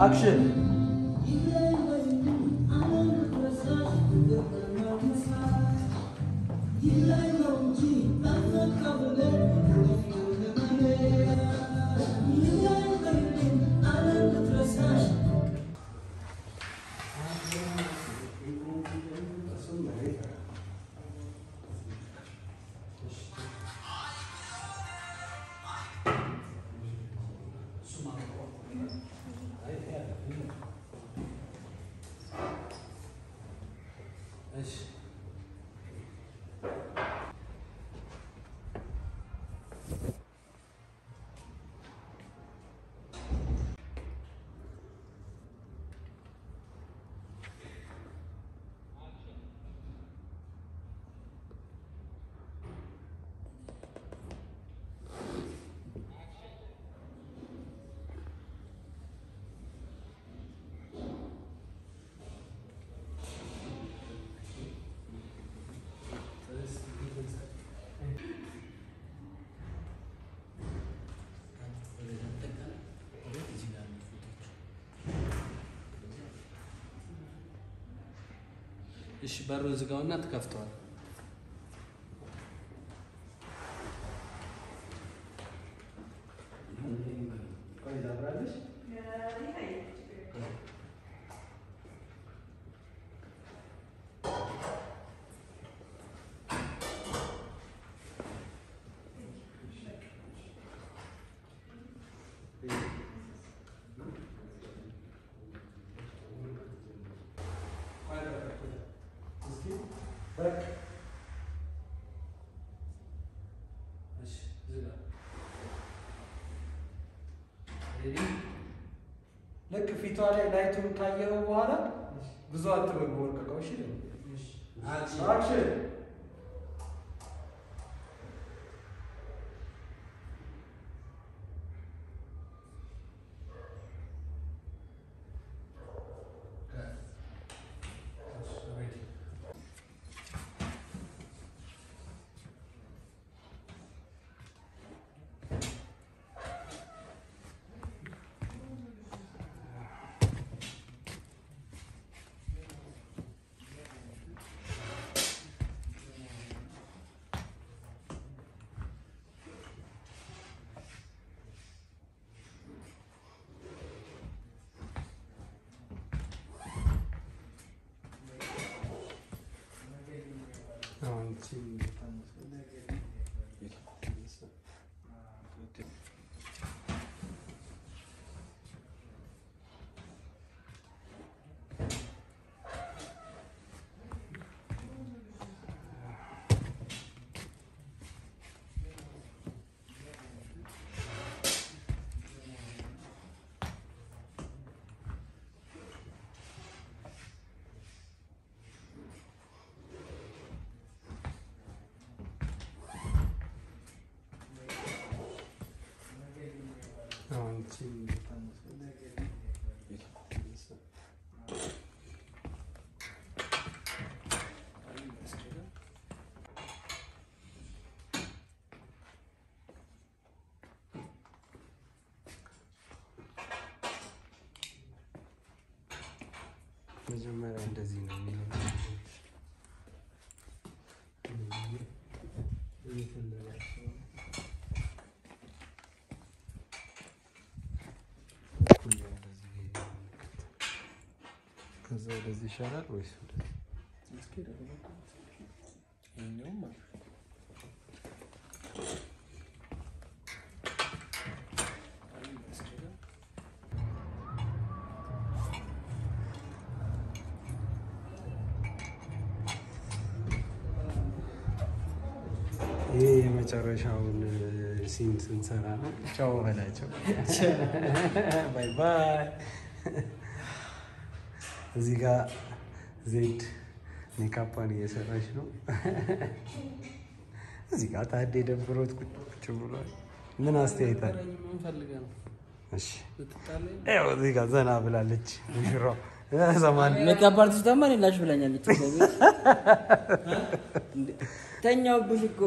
Action! እሺ በሩን ዝጋውና ትከፍተዋል። እሺ ዝጋ። ሬዲ ልክ ፊቷ ላይ ላይቱን ካየኸው በኋላ ብዙ አትበል በወርቀቀው። እሺ አክሽን to መጀመሪያ እንደዚህ ነው የሚለው። ከዛ ወደዚህ ይሻላል ወይስ? ይህ የመጨረሻውን scene ስንሰራ ነው። ቻው በላቸው። bye bye። እዚህ ጋር ዜድ ሜካፓን እየሰራች ነው። እዚህ ጋር ታዴ ደብሮት ቁጭ ብሏል። ምን? ይኸው እዚህ ጋር ዘና ብላለች ሙሽራው። makeup artist ዋማ ብላኛለች። ተኛውብሽ እኮ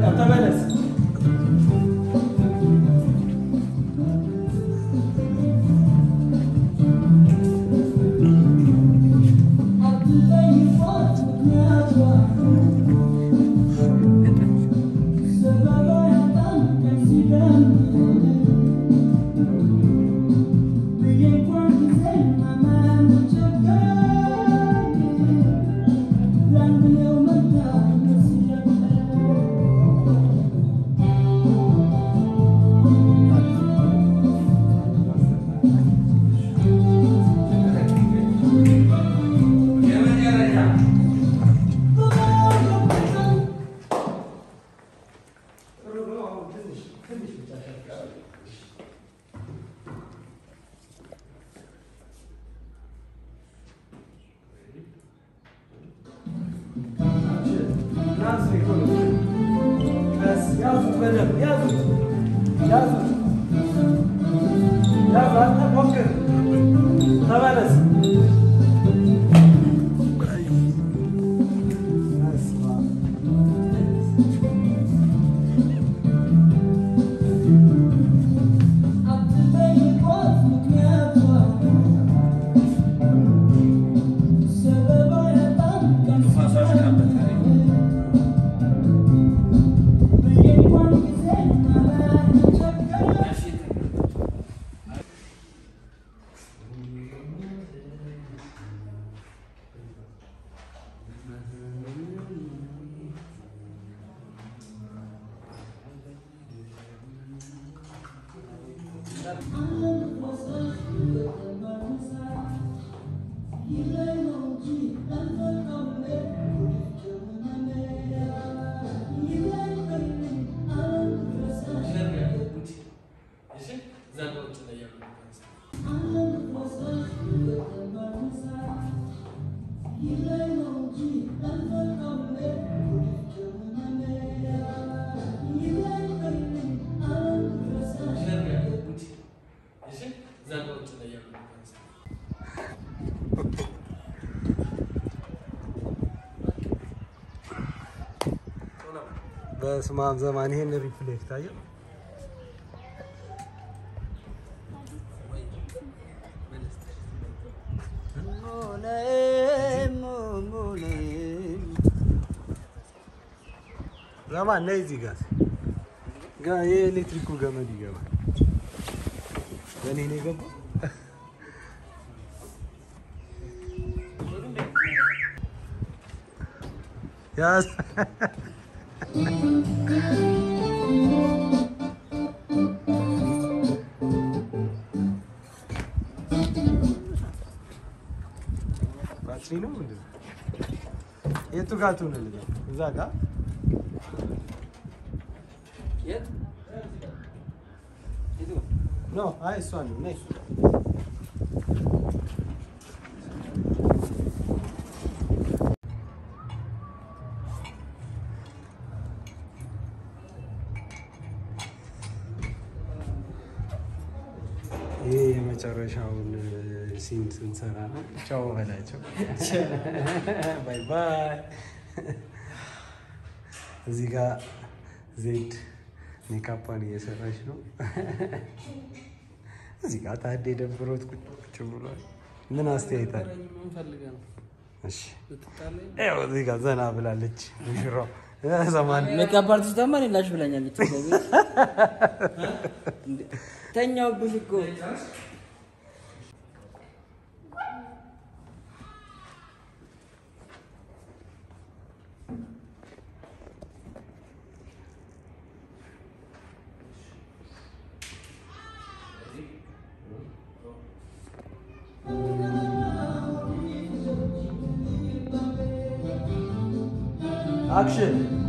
働きです。በስመ አብ ዘማን ይሄን ሪፍሌክት አየው Gama ne izliyoruz? Gama ye elektrik kurgama diyor gama. Yani ne gama? Yes. ነው ምንድን ነው? የቱ ጋር ትሆንልህ? እዛ ጋር? ኖ፣ አይ እሷ ነው። ነይ ይህ የመጨረሻውን scene ስንሰራ ነው። ቻው በላቸው። bye bye። እዚህ ጋር ዜድ ሜካፓን እየሰራች ነው። እዚህ ጋር ታዴ ደብሮት ቁጭ ብሏል። ምን? ይኸው እዚህ ጋር ዘና ብላለች ሙሽራው። ዘማን makeup artist ዋማ እኔ ላሽ ብላኛለች። ተኛሁብሽ እኮ Action.